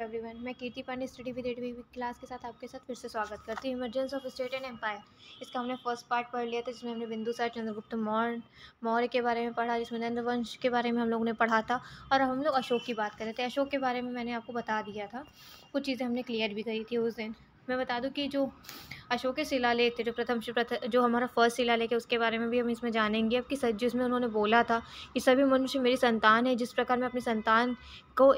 Everyone मैं Kirti Pandey, study with एडवी class के साथ आपके साथ फिर से स्वागत करती हूँ। Emergence of state and empire इसका हमने फ़र्स्ट पार्ट पढ़ लिया था, जिसमें हमने बिंदुसार चंद्रगुप्त, मौर्य मौर्य के बारे में पढ़ा, जिसमें नंद वंश के बारे में हम लोगों ने पढ़ा था, और हम लोग अशोक की बात कर रहे थे। अशोक के बारे में मैंने आपको बता दिया था। कुछ चीज़ें हमने क्लियर भी करी थी उस दिन। मैं बता दूँ कि जो अशोक के शिलालेख थे, जो प्रथम जो हमारा फ़र्स्ट शिलालेख है, उसके बारे में भी हम इसमें जानेंगे। अब कि सच जिसमें उन्होंने बोला था कि सभी मनुष्य मेरी संतान है, जिस प्रकार मैं अपनी संतान को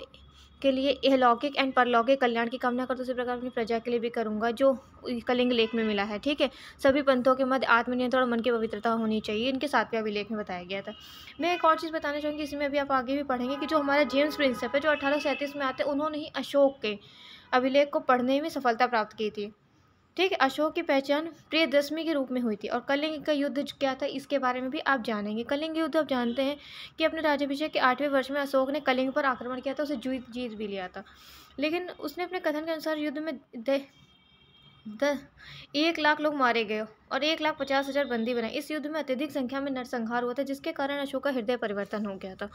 के लिए यह लौकिक एंड परलौकिक कल्याण की कामना करता उसी प्रकार अपनी प्रजा के लिए भी करूँगा, जो कलिंग लेख में मिला है, ठीक है? सभी पंथों के मध्य आत्मनियंत्रण और मन की पवित्रता होनी चाहिए, इनके सातवें अभिलेख में बताया गया था। मैं एक और चीज़ बताना चाहूँगी इसमें अभी आप आगे भी पढ़ेंगे कि जो हमारा जेम्स प्रिंसिप है, जो अठारह सौ सैंतीस में आते हैं उन्होंने ही अशोक के अभिलेख को पढ़ने में सफलता प्राप्त की थी। ठीक है, अशोक की पहचान प्रियदशमी के रूप में हुई थी और कलिंग का युद्ध क्या था इसके बारे में भी आप जानेंगे। कलिंग युद्ध आप जानते हैं कि अपने राज्याभिषेक के आठवें वर्ष में अशोक ने कलिंग पर आक्रमण किया था, उसे जीत जीत भी लिया था। लेकिन उसने अपने कथन के अनुसार युद्ध में एक लाख लोग मारे गए और एक लाख पचास हज़ार बंदी बनाए इस युद्ध में अत्यधिक संख्या में नरसंहार हुआ था, जिसके कारण अशोक का हृदय परिवर्तन हो गया था।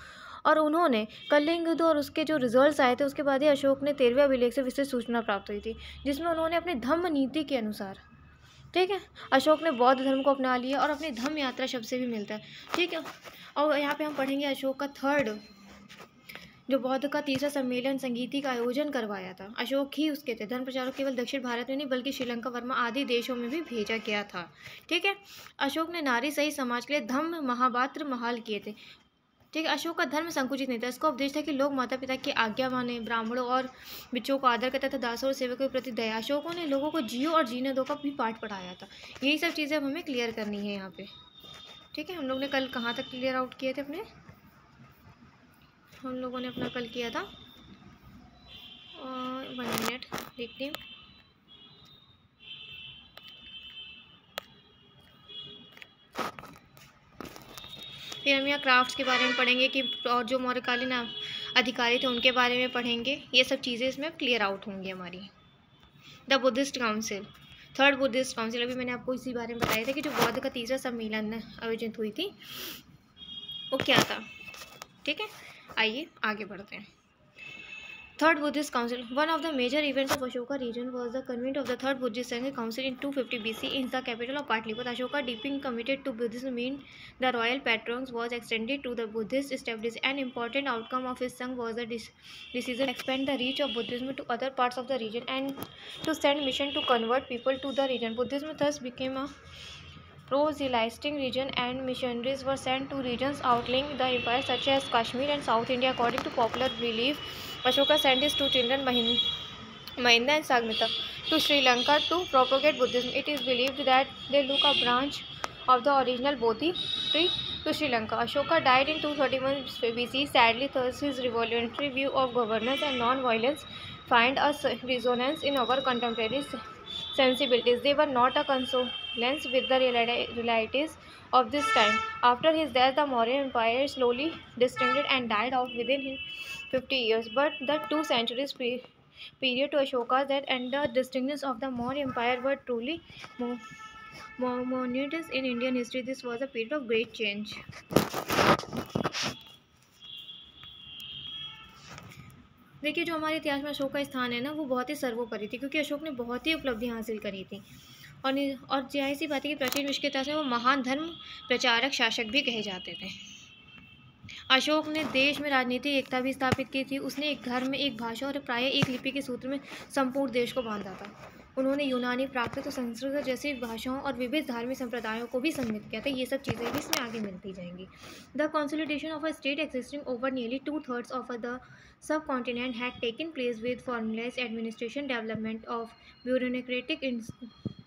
और उन्होंने कलिंग युद्ध और उसके जो रिजल्ट्स आए थे, उसके बाद ही अशोक ने तेरहवें अभिलेख से विशेष सूचना प्राप्त हुई थी, जिसमें उन्होंने अपनी धम्म नीति के अनुसार, ठीक है, अशोक ने बौद्ध धर्म को अपना लिया और अपनी धम्म यात्रा शब्द से भी मिलता है, ठीक है। और यहाँ पे हम पढ़ेंगे अशोक का थर्ड जो बौद्ध का तीसरा सम्मेलन संगीति का आयोजन करवाया था। अशोक ही उसके थे। धर्म प्रचारक केवल दक्षिण भारत में नहीं, बल्कि श्रीलंका, वर्मा आदि देशों में भी भेजा गया था। ठीक है? अशोक ने नारी सही समाज के लिए धम्म महापात्र महाल किए थे। ठीक है? अशोक का धर्म संकुचित नहीं था। इसका उपदेश था कि लोग माता पिता की आज्ञा माने, ब्राह्मणों और बच्चों को आदर करता था, दासों और सेवकों के प्रति दया। अशोकों ने लोगों को जियो और जीने दो का भी पाठ पढ़ाया था। यही सब चीज़ें अब हमें क्लियर करनी है यहाँ पे। ठीक है? हम लोग ने कल कहाँ तक क्लियर आउट किए थे अपने? हम लोगों ने अपना कल किया था। और वन मिनट देखते हैं फिर हम यहाँ क्राफ्ट्स के बारे में पढ़ेंगे कि और जो मौर्यकालीन अधिकारी थे, उनके बारे में पढ़ेंगे। ये सब चीज़ें इसमें क्लियर आउट होंगी हमारी। The Buddhist council third Buddhist council अभी मैंने आपको इसी बारे में बताया था कि जो बौद्ध का तीसरा सम्मेलन आयोजित हुई थी, वो क्या था? ठीक है? आइए, आगे बढ़ते हैं। Third Buddhist council one of the major events of Ashoka reign was the convent of the third Buddhist Sangha council in 250 fifty B C in the capital of Pataliputra Ashoka deeply committed to Buddhist mean the royal patrons was extended to the Buddhist establish and important outcome of इस Sangha was the decision expand the reach of Buddhism to other parts of the region and to send mission to convert people to the region Buddhism thus became a pro-Zoroastrian region and missionaries were sent to regions outlying the empire such as Kashmir and South India. According to popular belief, Ashoka sent his two children Mahinda and Sanghamitra to Sri Lanka to propagate Buddhism. It is believed that they look a branch of the original Bodhi tree to Sri Lanka. Ashoka died in 231 BC. Sadly, thus his revolutionary view of governance and non-violence find a resonance in our contemporary sensibilities. They were not a consonance with the realities of this time. After his death, the Maurya Empire slowly distinguished and died out within 50 years. But the two centuries period to Ashoka that and the distinctness of the Maurya Empire were truly momentous in Indian history. This was a period of great change. देखिए, जो हमारे इतिहास में अशोक का स्थान है ना, वो बहुत ही सर्वोपरि थी, क्योंकि अशोक ने बहुत ही उपलब्धि हासिल करी थी। और और ज़ाहिर सी बात है कि प्राचीन विश्व के इतिहास वो महान धर्म प्रचारक, शासक भी कहे जाते थे। अशोक ने देश में राजनीतिक एकता भी स्थापित की थी। उसने एक धर्म, एक भाषा और प्राय एक लिपि के सूत्र में संपूर्ण देश को बांधा था। उन्होंने यूनानी प्राकृत और संस्कृत जैसी भाषाओं और विविध धार्मिक संप्रदायों को भी सम्मिलित किया था। ये सब चीज़ें भी इसमें आगे मिलती जाएँगी। The consolidation of a state existing over nearly two thirds of the subcontinent had taken place with formalise administration development of bureaucratic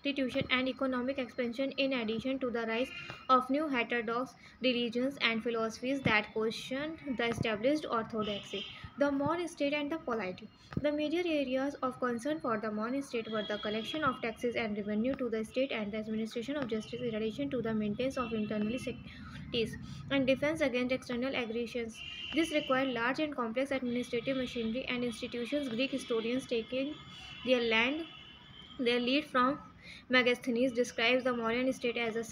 institution, and economic expansion, in addition to the rise of new heterodox religions and philosophies that questioned the established orthodoxy. The Mon state and the polity. The major areas of concern for the Mon state were the collection of taxes and revenue to the state and the administration of justice in relation to the maintenance of internal securities and defense against external aggressions. This required large and complex administrative machinery and institutions. Greek historians taking their land, their lead from Megasthenes describes the Mauryan state as a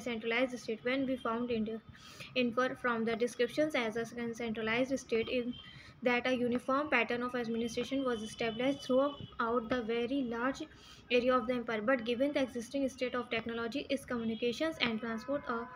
centralized state when we found infer from the descriptions as a centralized state in that a uniform pattern of administration was established throughout the very large area of the empire. But given the existing state of technology, its communications and transport, a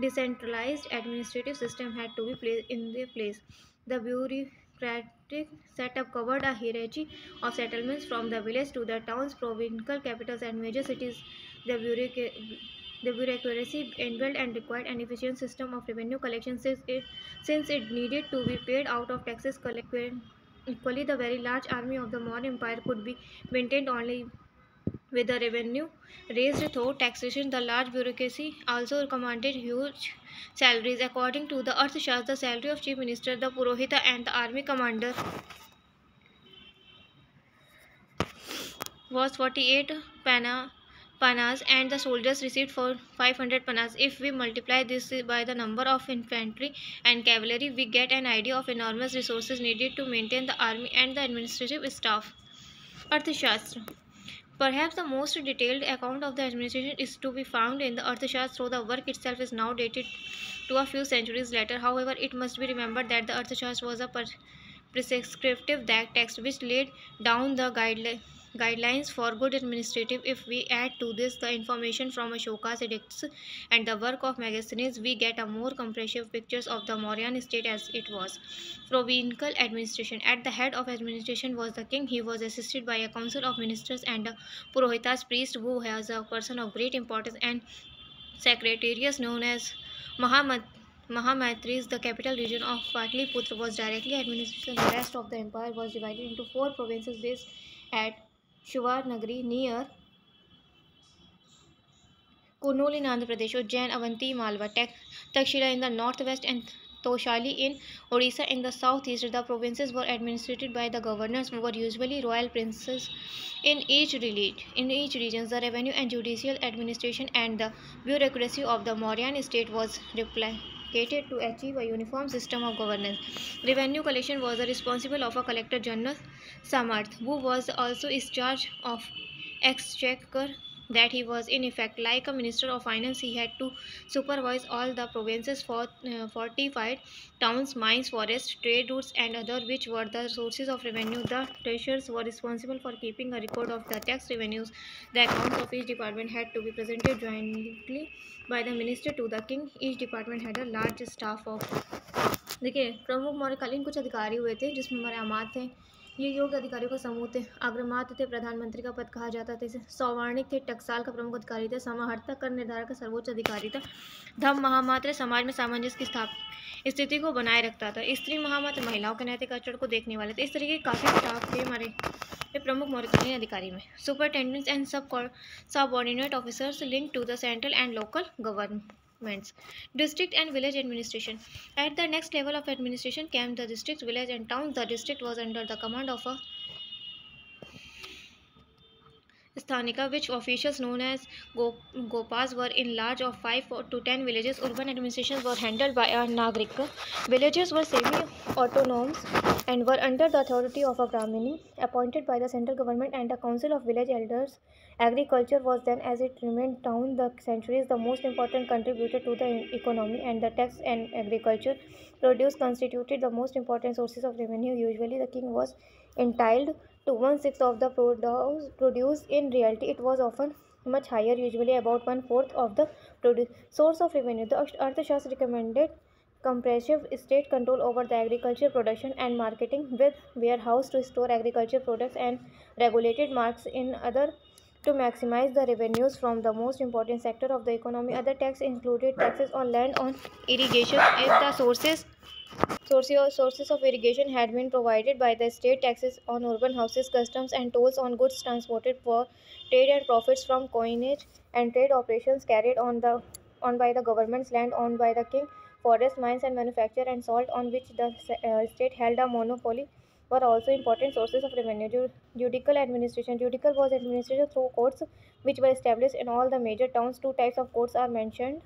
decentralized administrative system had to be placed in their place. The bureaucratic setup covered a hierarchy of settlements from the village to the towns, provincial capitals, and major cities. The bureaucracy the bureaucracy inbuilt and required an efficient system of revenue collection since it, since it needed to be paid out of taxes collected. Equally, the very large army of the Maurya Empire could be maintained only with the revenue raised through taxation. The large bureaucracy also commanded huge salaries. According to the Arthashastra, the salary of chief minister, the Purohita, and the army commander was 48 pana panas and the soldiers received for 500 panas. If we multiply this by the number of infantry and cavalry, we get an idea of enormous resources needed to maintain the army and the administrative staff. Arthashastra Perhaps the most detailed account of the administration is to be found in the Arthashastra, though the work itself is now dated to a few centuries later. However, it must be remembered that the Arthashastra was a prescriptive text which laid down the guidelines guidelines for good administrative. If we add to this the information from ashoka's edicts and the work of megasthenes we get a more comprehensive picture of the mauryan state as it was. Provincial administration. At the head of administration was the king. He was assisted by a council of ministers and a purohitas priest who was a person of great importance and secretariat known as Mahamaitris, the capital region of Patliputra, was directly administered. The rest of the empire was divided into four provinces based at Suvarnagiri near Kurnool in Andhra Pradesh, Ujjain, Avanti, Malwa, Takshila in the northwest and Toshali in Odisha in the southeast. The provinces were administered by the governors who were usually royal princes in each region. In each region, the revenue and judicial administration and the bureaucracy of the Mauryan state was replicated to achieve a uniform system of governance. Revenue collection was the responsibility of a collector general Samaharta, who was also in charge of exchequer that he was in effect like a minister of finance he had to supervise all the provinces for uh, fortified towns mines forests trade routes and other which were the sources of revenue the treasurers were responsible for keeping a record of the tax revenues the accounts of each department had to be presented jointly by the minister to the king each department had a large staff of देखिए प्रमुख मौर्यकालीन कुछ अधिकारी हुए थे जिसमें मरामात थे ये योग्य अधिकारियों का समूह थे। अग्रमात थे, प्रधानमंत्री का पद कहा जाता था। इसे सौवर्णिक थे, टकसाल का प्रमुख अधिकारी थे। समाहर्ता कर निर्धारण का सर्वोच्च अधिकारी था। धम महामात्र समाज में सामंजस्य की स्थाप, स्थिति को बनाए रखता था। स्त्री महामात्र महिलाओं के नैतिक आचरण को देखने वाले थे। इस तरीके के काफ़ी स्टाफ थे हमारे प्रमुख मौर्यकालीन अधिकारी में। Superintendents and sub subordinate officers link to the central and local government district and village administration. At the next level of administration came the district village and towns the district was under the command of a Sthanika, which officials known as Gopas were in large of 5 to 10 villages. Urban administrations were handled by a Nagrika. Villages were semi-autonomous and were under the authority of a Brahmini, appointed by the central government and a council of village elders. Agriculture was then, as it remained down the centuries, the most important contributor to the economy, and the tax and agriculture produce constituted the most important sources of revenue. Usually, the king was entitled to one-sixth of the produce produced. In reality, it was often much higher, usually about one-fourth of the produce. Source of revenue. The Arthashastra recommended comprehensive state control over the agriculture production and marketing with warehouse to store agriculture products and regulated marks in other to maximize the revenues from the most important sector of the economy. Other taxes included taxes on land, on irrigation, if the sources Sources of irrigation had been provided by the state taxes on urban houses, customs and tolls on goods transported for trade and profits from coinage and trade operations carried on the on by the government's land owned by the king, forest mines and manufacture and salt on which the uh, state held a monopoly were also important sources of revenue. Judicial administration. Judicial was administered through courts which were established in all the major towns. Two types of courts are mentioned.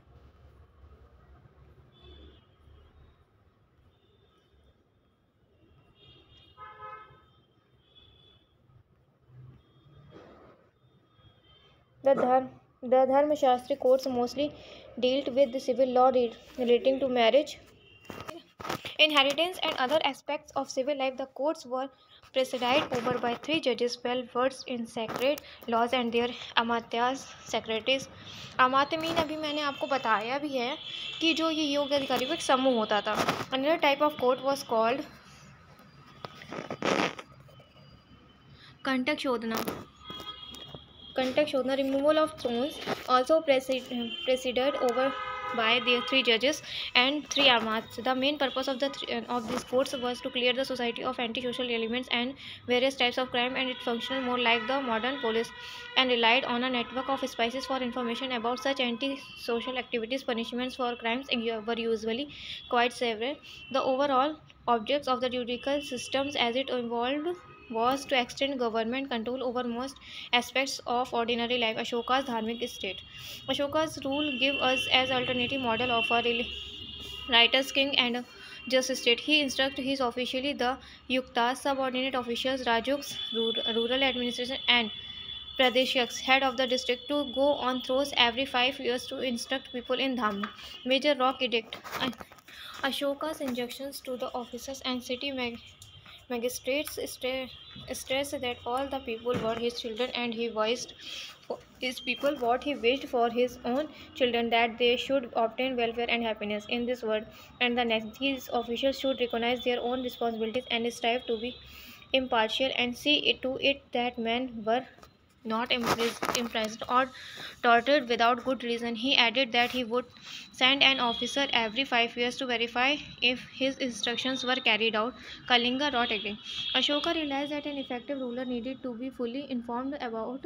The, dharm, the Dharma Shastri courts mostly dealt with the civil law relating to marriage Inheritance and other aspects of civil life, the courts were presided over by three judges well versed in sacred laws and their amatyas secretaries. Amatya mean अभी मैंने आपको बताया भी है कि जो ये योग अधिकारी का एक समूह होता था another type of court was called Kantaka Shodhana context shown the removal of thrones also presided over by the three judges and three amats. The main purpose of the th uh, of these courts was to clear the society of antisocial elements and various types of crime, and it functioned more like the modern police and relied on a network of spies for information about such antisocial activities. Punishments for crimes were usually quite severe. The overall objects of the judicial systems as it evolved was to extend government control over most aspects of ordinary life. Ashoka's dharmic state. Ashoka's rule give us as alternative model of a righteous king and just state. He instructed his officially the Yuktas, subordinate officials, Rajuks, rural administration and Pradeshaks, head of the district, to go on throws every five years to instruct people in Dham. Major Rock Edict. Ashoka's injunctions to the officers and city Magistrates stressed that all the people were his children and he voiced his people what he wished for his own children that they should obtain welfare and happiness in this world and the next. These officials should recognize their own responsibilities and strive to be impartial and see it to it that men were not imprisoned or tortured without good reason. He added that he would send an officer every five years to verify if his instructions were carried out. Kalinga wrote again. Ashoka realized that an effective ruler needed to be fully informed about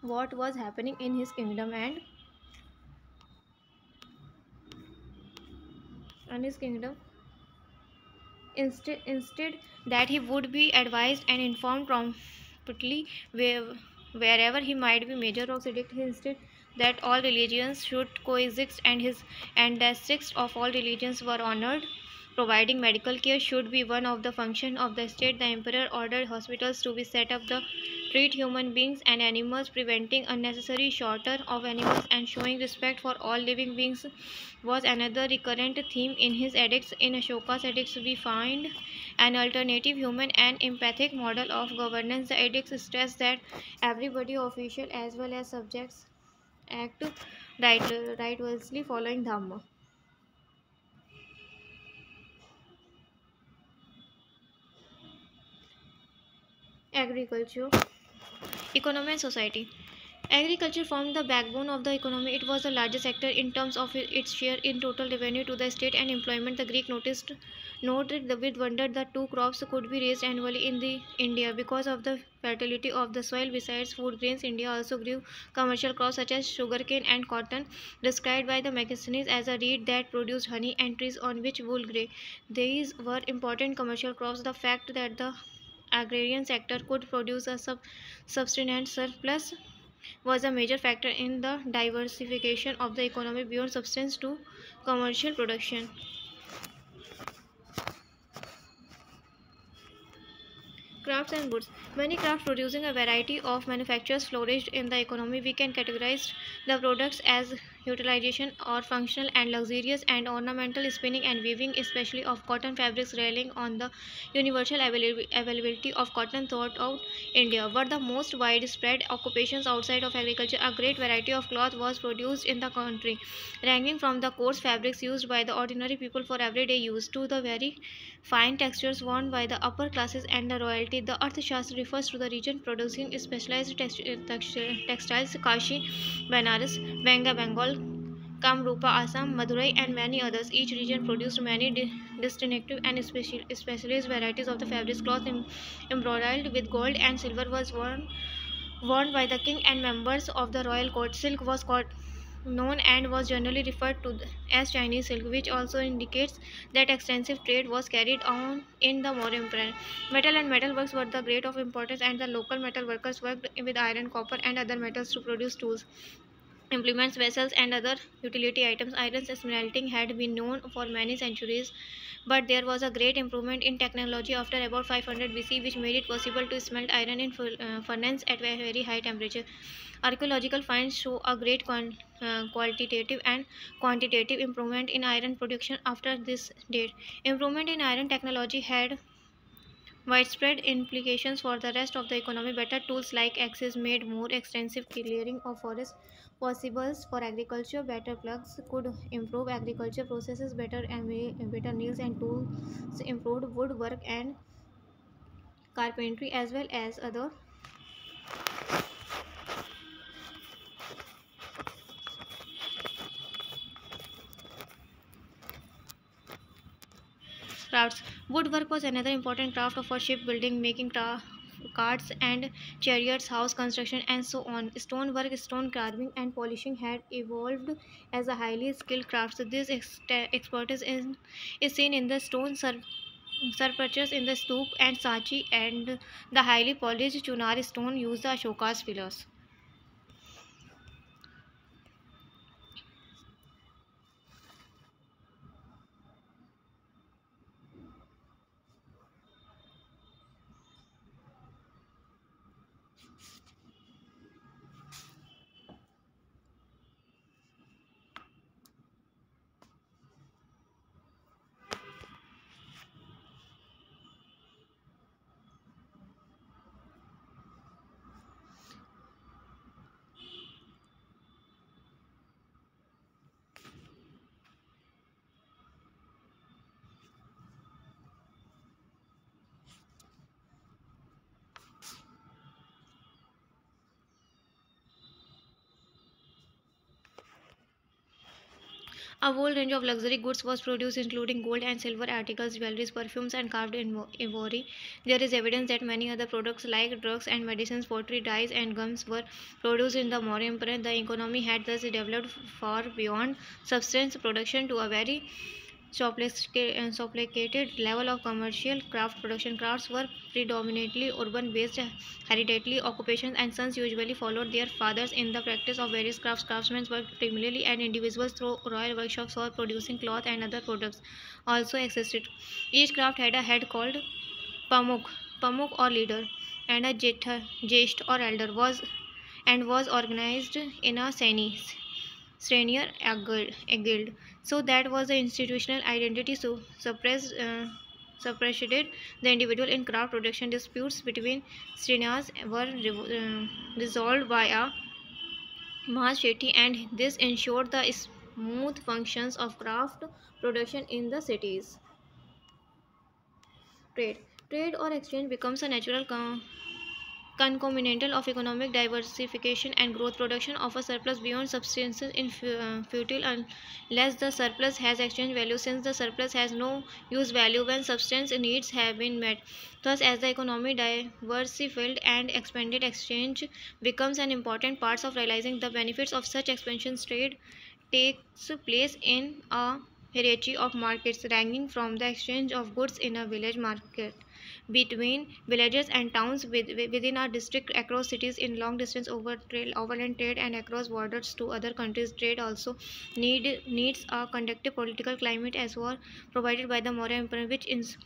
what was happening in his kingdom and and his kingdom instead instead that he would be advised and informed promptly wherever he might be major of edict he insisted that all religions should coexist and his and the sixth of all religions were honored providing medical care should be one of the function of the state the emperor ordered hospitals to be set up to treat human beings and animals preventing unnecessary slaughter of animals and showing respect for all living beings was another recurrent theme in his edicts in ashoka's edicts we find an alternative human and empathic model of governance. The edicts stress that everybody, official as well as subjects, act right, righteously following Dhamma. Agriculture, economy and society. Agriculture formed the backbone of the economy. It was the largest sector in terms of its share in total revenue to the state and employment. The Greek noticed noted with wonder that two crops could be raised annually in the India because of the fertility of the soil. Besides food grains, India also grew commercial crops such as sugarcane and cotton, described by the Megasthenes as a reed that produced honey and trees on which wool grew. These were important commercial crops. The fact that the agrarian sector could produce a sub subsistence surplus was a major factor in the diversification of the economy beyond subsistence to commercial production. Crafts and goods. Many crafts producing a variety of manufactures flourished in the economy. We can categorize the products as utilization or functional and luxurious and ornamental spinning and weaving especially of cotton fabrics relying on the universal availability of cotton throughout India were the most widespread occupations outside of agriculture. A great variety of cloth was produced in the country ranging from the coarse fabrics used by the ordinary people for everyday use to the very fine textures worn by the upper classes and the royalty. The Arthashastra refers to the region producing specialized textiles Kashi, Banaras, Benga, Bengal, Kamrupa, Assam, Madurai, and many others. Each region produced many di distinctive and special, specialized varieties of the fabrics. Cloth em embroidered with gold and silver was worn, worn by the king and members of the royal court. Silk was called known and was generally referred to as Chinese silk, which also indicates that extensive trade was carried on in the Maurya Empire. Metal and metal works were the great of importance, and the local metal workers worked with iron, copper, and other metals to produce tools. Implements, vessels, and other utility items. Iron smelting had been known for many centuries, but there was a great improvement in technology after about 500 BC, which made it possible to smelt iron in uh, furnace at very high temperature. Archaeological finds show a great uh, qualitative and quantitative improvement in iron production after this date. Improvement in iron technology had widespread implications for the rest of the economy. Better tools like axes made more extensive clearing of forests possible for agriculture. Better plugs could improve agriculture processes. Better and better nails and tools improved woodwork and carpentry as well as other crafts. Woodwork was another important craft for shipbuilding, making carts and chariots, house construction, and so on. Stonework, stone carving, and polishing had evolved as a highly skilled craft. So this expertise is, is seen in the stone sculptures in the stupa and Sanchi and the highly polished chunar stone used the Ashoka's pillars. A whole range of luxury goods was produced including gold and silver articles, jewelry, perfumes and carved ivory. There is evidence that many other products like drugs and medicines, pottery, dyes and gums were produced in the Maurya Empire. The economy had thus developed far beyond substance production to a very Uh, sophisticated level of commercial craft production. Crafts were predominantly urban-based hereditary occupations and sons usually followed their fathers in the practice of various crafts. Craftsmen worked primarily and individuals through royal workshops for producing cloth and other products also existed. Each craft had a head called pamuk, pamuk or leader, and a jesht or elder was and was organized in a seni, senior guild so that was the institutional identity so suppressed uh, suppressed the individual in craft production disputes between Srinas were uh, resolved by a Mahas and this ensured the smooth functions of craft production in the cities. Trade. Trade or exchange becomes a natural concomitant of economic diversification and growth production of a surplus beyond substances in uh, futile unless the surplus has exchange value. Since the surplus has no use value when substance needs have been met thus as the economy diversified and expanded exchange becomes an important part of realizing the benefits of such expansion. Trade takes place in a hierarchy of markets ranging from the exchange of goods in a village market between villages and towns within our district across cities in long distance over trail overland trade and across borders to other countries. Trade also need needs a conducive political climate as well provided by the Maurya Empire which is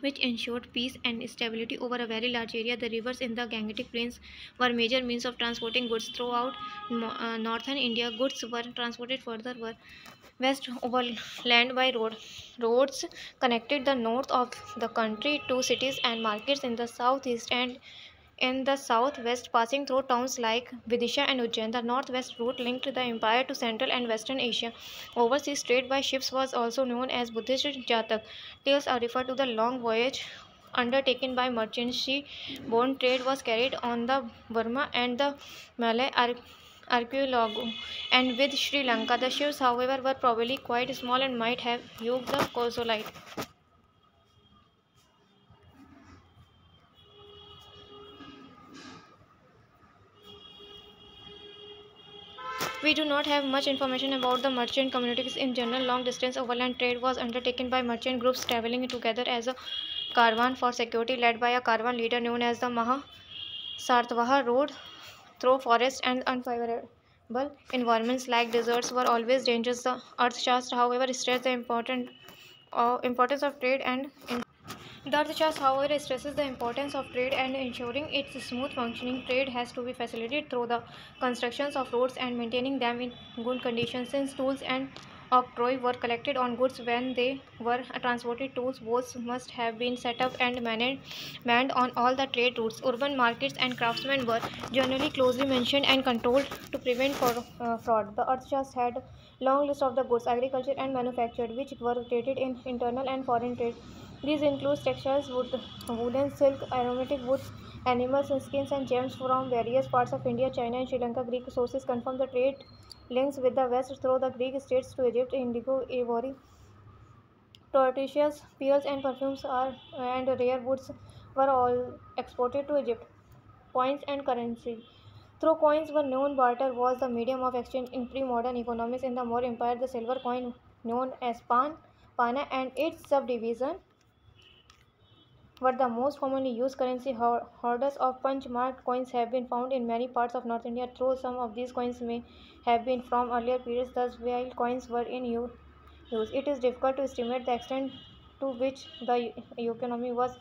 which ensured peace and stability over a very large area. The rivers in the Gangetic Plains were major means of transporting goods throughout uh, northern India. Goods were transported further west overland by road. Roads connected the north of the country to cities and markets in the southeast and in the southwest passing through towns like Vidisha and Ujjain. The northwest route linked the empire to Central and Western Asia. Overseas trade by ships was also known as Buddhist Jatak. Tales are referred to the long voyage undertaken by merchants. Sea-borne trade was carried on the Burma and the Malay archipelago and with Sri Lanka. The ships, however, were probably quite small and might have used the cosolite. We do not have much information about the merchant communities in general. Long distance overland trade was undertaken by merchant groups traveling together as a caravan for security led by a caravan leader known as the Maha Sartwaha road through forest and unfavorable environments like deserts were always dangerous. The Arthashastra, however, stressed the important uh, importance of trade and the however, stresses the importance of trade and ensuring its smooth functioning. Trade has to be facilitated through the constructions of roads and maintaining them in good condition. Since tools and octroi were collected on goods when they were transported, tools boats must have been set up and manned, on all the trade routes. Urban markets and craftsmen were generally closely mentioned and controlled to prevent for, uh, fraud. The Arthashastra had long list of the goods agriculture and manufactured which were traded in internal and foreign trade these include textiles, wood, woolen, silk, aromatic woods, animals, skins, and gems from various parts of India, China, and Sri Lanka. Greek sources confirm the trade links with the West through the Greek states to Egypt, indigo, ivory, tortoises, pearls, and perfumes are and rare woods were all exported to Egypt. Coins and currency. Through coins were known barter was the medium of exchange in pre-modern economies. In the Maurya Empire, the silver coin known as pan, pana, and its subdivision were the most commonly used currency. Hoarders of punch-marked coins have been found in many parts of North India, though some of these coins may have been from earlier periods, thus while coins were in use. It is difficult to estimate the extent to which the economy was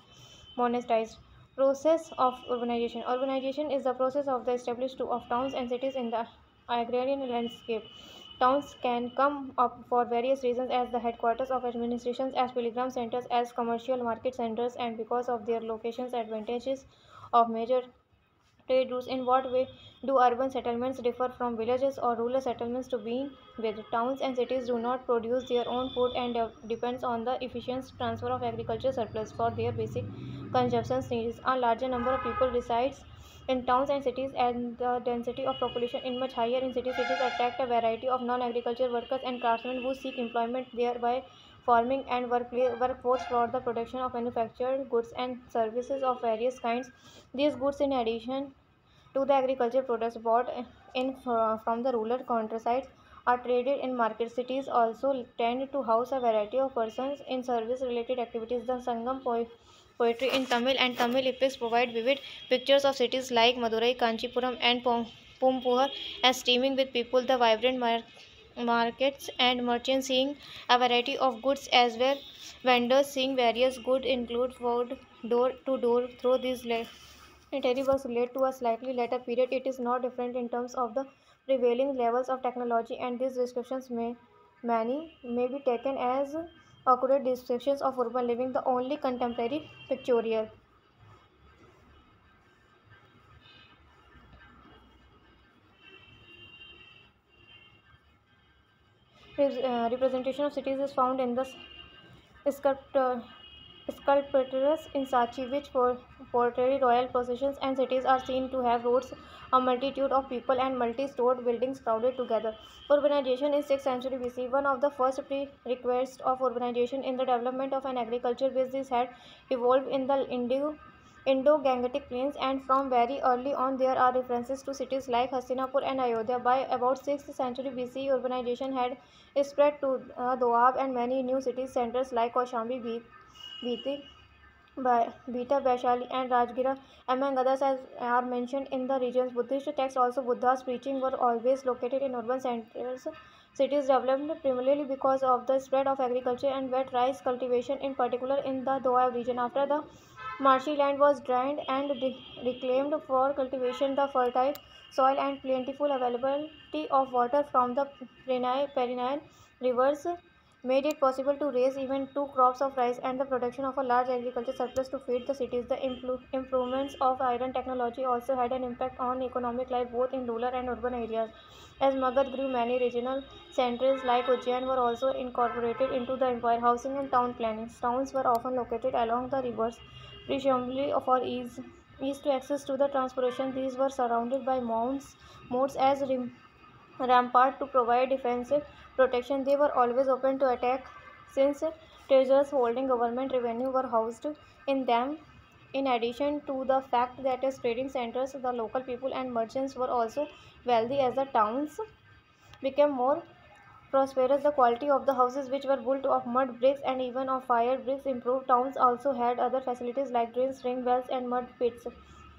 monetized. Process of urbanization. Urbanization is the process of the establishment of towns and cities in the agrarian landscape. Towns can come up for various reasons as the headquarters of administrations, as pilgrim centers, as commercial market centers, and because of their locations advantages of major trade routes. In what way do urban settlements differ from villages or rural settlements to begin with? Towns and cities do not produce their own food and depends on the efficient transfer of agricultural surplus for their basic consumption needs. A larger number of people resides in towns and cities and the density of population is much higher in cities cities attract a variety of non-agricultural workers and craftsmen who seek employment thereby farming and workforce for the production of manufactured goods and services of various kinds. These goods in addition to the agricultural products bought in from the rural countryside are traded in market cities also tend to house a variety of persons in service related activities. The sangam in Tamil and Tamil epics provide vivid pictures of cities like Madurai, Kanchipuram and Pumpuhar as steaming with people. The vibrant mar markets and merchants seeing a variety of goods as well. Vendors seeing various goods include food door to door through these Terry was led to a slightly later period. It is not different in terms of the prevailing levels of technology and these descriptions may many may be taken as accurate descriptions of urban living, the only contemporary pictorial. Uh, representation of cities is found in the sculpture sculptures in Sanchi, which portray royal possessions and cities, are seen to have roads, a multitude of people, and multi-stored buildings crowded together. Urbanization in 6th century BC, one of the first prerequisites of urbanization in the development of an agriculture business had evolved in the Indo Indo-Gangetic plains and from very early on there are references to cities like Hastinapur and Ayodhya. By about 6th century BC, urbanization had spread to uh, Doab and many new city centers like Kaushambi, Biti, Beta, Vaishali, and Rajgira, among others, are mentioned in the regions. Buddhist texts also Buddha's preaching were always located in urban centers. Cities developed primarily because of the spread of agriculture and wet rice cultivation, in particular in the Doab region. After the marshy land was drained and reclaimed for cultivation, the fertile soil and plentiful availability of water from the perennial rivers made it possible to raise even two crops of rice and the production of a large agricultural surplus to feed the cities. The improvements of iron technology also had an impact on economic life both in rural and urban areas. As Magad grew, many regional centers like Ujjain were also incorporated into the empire. Housing and town planning. Towns were often located along the rivers, presumably for ease, ease to access to the transportation. These were surrounded by mounds, moats as rampart to provide defensive protection. They were always open to attack since treasures holding government revenue were housed in them. In addition to the fact that as trading centers, the local people and merchants were also wealthy as the towns became more prosperous. The quality of the houses, which were built of mud bricks and even of fire bricks, improved. Towns also had other facilities like drains, ring wells, and mud pits.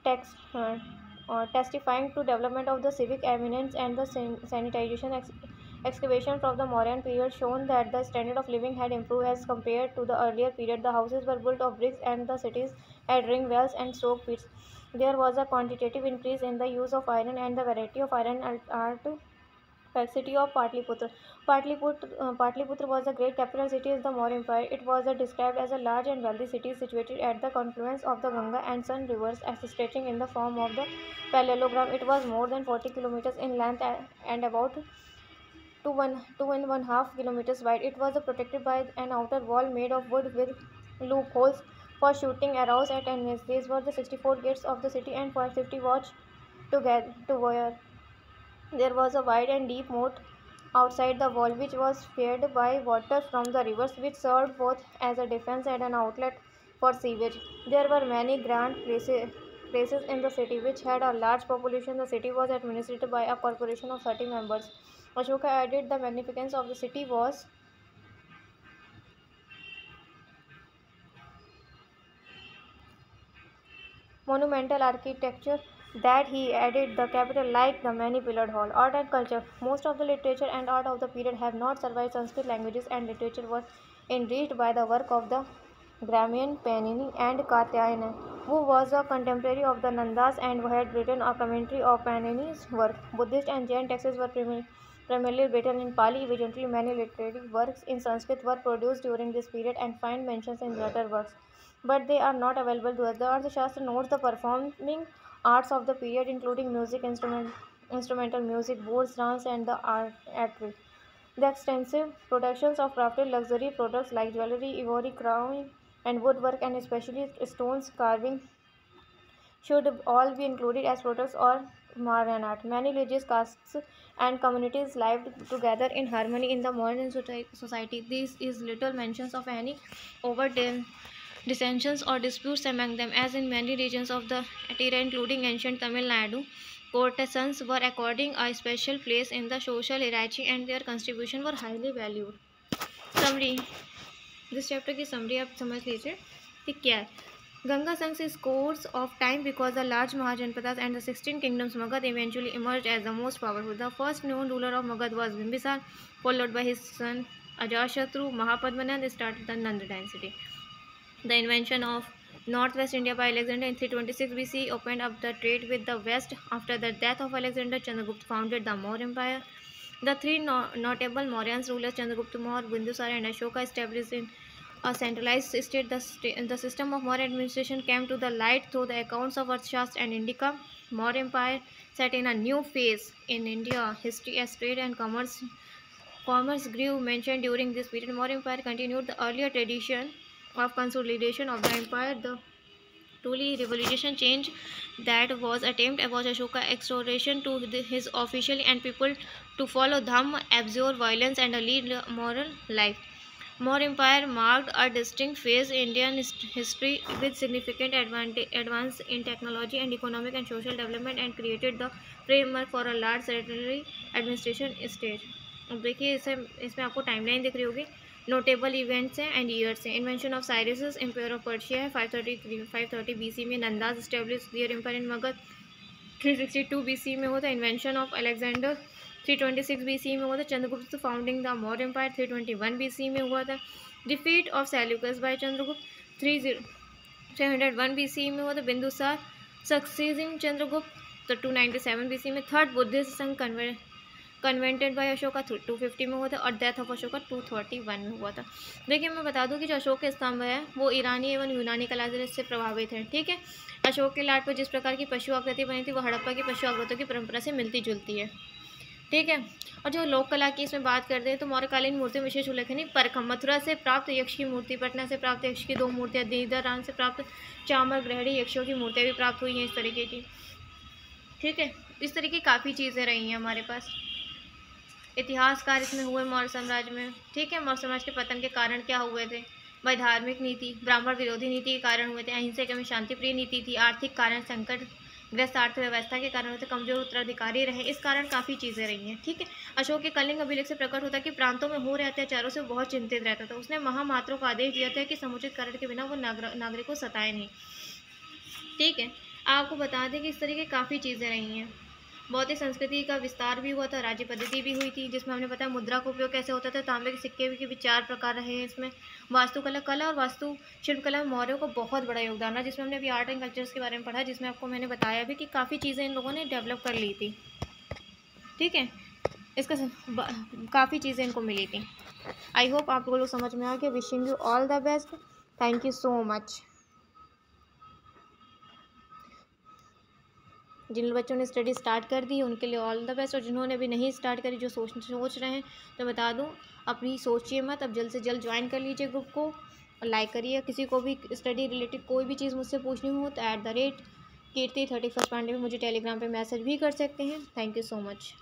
Tax, uh, uh, testifying to development of the civic eminence and the san- sanitization ex- excavation from the Mauryan period shown that the standard of living had improved as compared to the earlier period. The houses were built of bricks and the cities had ring wells and soak pits. There was a quantitative increase in the use of iron and the variety of iron art city of Patliputra. Patliputra, uh, Patliputra was the great capital city of the Maurya Empire. It was uh, described as a large and wealthy city situated at the confluence of the Ganga and Son rivers, as stretching in the form of the parallelogram. It was more than 40 kilometers in length and about two, one, two and one half kilometers wide. It was protected by an outer wall made of wood with loopholes for shooting arrows at enemies. These were the 64 gates of the city and 550 watch together to wear. There was a wide and deep moat outside the wall which was fed by water from the rivers which served both as a defense and an outlet for sewage. There were many grand places, places in the city which had a large population. The city was administered by a corporation of 30 members. Ashoka added the magnificence of the city was monumental architecture that he added the capital like the many pillared hall. Art and culture. Most of the literature and art of the period have not survived. Sanskrit languages and literature was enriched by the work of the Gramian, Panini, and Katyayana, who was a contemporary of the Nandas and who had written a commentary of Panini's work. Buddhist and Jain texts were primarily written in Pali. Evidently, many literary works in Sanskrit were produced during this period and find mentions in later works, but they are not available to us. The Arthashastra notes the performing arts of the period including music, instrument, instrumental music, boards, dance and the art, artillery. The extensive productions of crafted luxury products like jewelry, ivory, crown and woodwork and especially stones carving should all be included as products or modern art many religious caste and communities live together in harmony in the modern society this is little mentions any over dissensions or dispute among them as in many regions of the एटीरिया including ancient Tamil Nadu courtesans were according a special place in the social hierarchy and their contribution were highly valued summary जिस chapter की summary आप समझ लीजिए कि क्या है? Ganga Sang's course of time because the large Mahajanpadas and the 16 kingdoms Magad eventually emerged as the most powerful. The first known ruler of Magad was Bimbisar, followed by his son Ajashatru. Mahapadmanand started the Nanda dynasty. The invention of northwest India by Alexander in 326 BC opened up the trade with the west. After the death of Alexander, Chandragupta founded the Maurya Empire. The three no notable Mauryan rulers, Chandragupta Maurya, Bindusara and Ashoka, established in a centralized state. The, the system of Maurya administration came to the light through the accounts of Arthashastra and Indica. Maurya Empire set in a new phase in India history as trade and commerce. Commerce grew mentioned during this period. Maurya Empire continued the earlier tradition of consolidation of the empire the truly revolution change that was attempt was ashoka exhortation to his official and people to follow dhamma absorb violence and a lead moral life Maurya empire marked a distinct phase Indian history with significant advance in technology and economic and social development and created the framework for a large सेटरी administration state अब देखिए इसे, इसमें आपको timeline दिख रही होगी। Notable events हैं and years हैं। Invention of Cyrus empire of Persia है। Five thirty five thirty B C में Nandas establish their empire in Magadha three sixty two B C में होता है invention of Alexander three twenty six B C में हुआ था, Chandragupta founding the Maurya empire three twenty one B C में हुआ था। Defeat of Seleucus by Chandragupta three zero three hundred one B में हुआ था। बिंदुसार सक्सीजिंग चंद्रगुप्त तो two ninety seven B C में। Third Buddhist Sangha convey convented by Ashoka two fifty में हुआ था और death of Ashoka two thirty one में हुआ था। देखिए, मैं बता दूँ कि जो अशोक के स्तंभ है, वो ईरानी एवं यूनानी कला से प्रभावित है, ठीक है? अशोक के लाट पर जिस प्रकार की पशु आकृति बनी थी, वो हड़प्पा की पशु आकृतियों की परंपरा से मिलती जुलती है। ठीक है? और जो लोक कला की इसमें बात करते हैं तो मौर्यकालीन मूर्ति विशेष उल्लेखनीय परखम मथुरा से प्राप्त यक्ष की मूर्ति, पटना से प्राप्त यक्ष की दो मूर्तियाँ दीदारान से प्राप्त चामर ग्रहणी यक्षों की मूर्तियाँ भी प्राप्त हुई हैं इस तरीके की। ठीक है? इस तरीके की काफ़ी चीज़ें रही हैं हमारे पास। इतिहासकार इसमें हुए मौर्य साम्राज्य में। ठीक है? मौर्य साम्राज्य के पतन के कारण क्या हुए थे? भाई धार्मिक नीति, ब्राह्मण विरोधी नीति के कारण हुए थे अहिंसा एवं शांतिप्रिय नीति थी, आर्थिक कारण संकट ग्रस्त अर्थव्यवस्था के कारण उसे कमज़ोर उत्तराधिकारी रहे, इस कारण काफ़ी चीज़ें रही हैं, ठीक है? अशोक के कलिंग अभिलेख से प्रकट होता है कि प्रांतों में हो रहे अत्याचारों से बहुत चिंतित रहता था। उसने महामात्रों को आदेश दिया था कि समुचित कारण के बिना वो नागरिक को सताए नहीं, ठीक है? आपको बता दें कि इस तरीके काफ़ी चीज़ें रही हैं। बौद्ध संस्कृति का विस्तार भी हुआ था, राज्य पद्धति भी हुई थी, जिसमें हमने बताया मुद्रा का उपयोग कैसे होता था, तांबे के सिक्के के भी चार प्रकार रहे हैं इसमें, वास्तुकला, कला और वास्तु शिल्पकला मौर्यों को बहुत बड़ा योगदान रहा, जिसमें हमने अभी आर्ट एंड कल्चर्स के बारे में पढ़ा, जिसमें आपको मैंने बताया भी कि काफ़ी चीज़ें इन लोगों ने डेवलप कर ली थी। ठीक है? इसका काफ़ी चीज़ें इनको मिली थी। आई होप आप लोग समझ में आ गया wishing you all the best thank you so much जिन बच्चों ने स्टडी स्टार्ट कर दी, उनके लिए ऑल द बेस्ट और जिन्होंने अभी नहीं स्टार्ट करी, जो सोच सोच रहे हैं तो बता दूँ, अपनी सोचिए मत, अब जल्द से जल्द ज्वाइन कर लीजिए ग्रुप को, और लाइक करिए। किसी को भी स्टडी रिलेटेड कोई भी चीज़ मुझसे पूछनी हो तो at the rate Kirti thirty first Pandey में मुझे टेलीग्राम पे मैसेज भी कर सकते हैं। Thank you so much